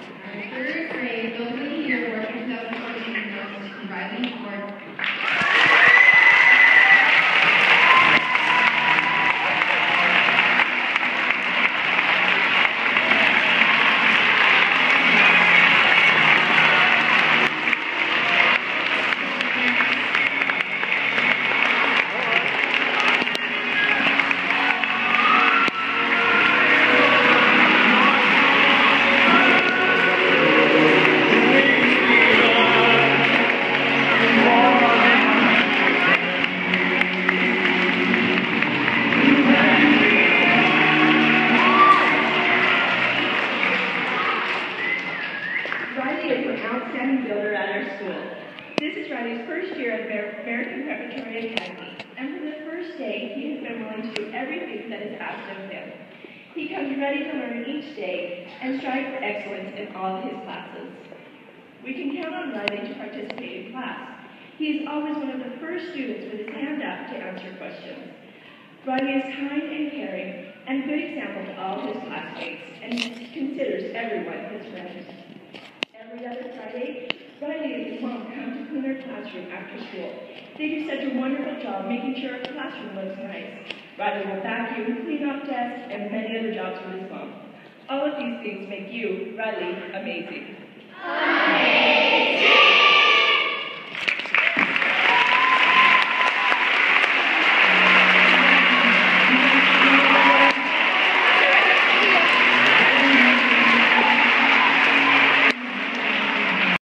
Third grade, those School. This is Riley's first year at American Preparatory Academy, and from the first day, he has been willing to do everything that is asked of him. He comes ready to learn each day and strives for excellence in all of his classes. We can count on Riley to participate in class. He is always one of the first students with his hand up to answer questions. Riley is kind and caring and a good example to all his classmates and considers everyone his friend. Classroom after school. They do such a wonderful job making sure our classroom looks nice. Riley will vacuum, clean off desks, and many other jobs for his mom. All of these things make you, Riley, amazing.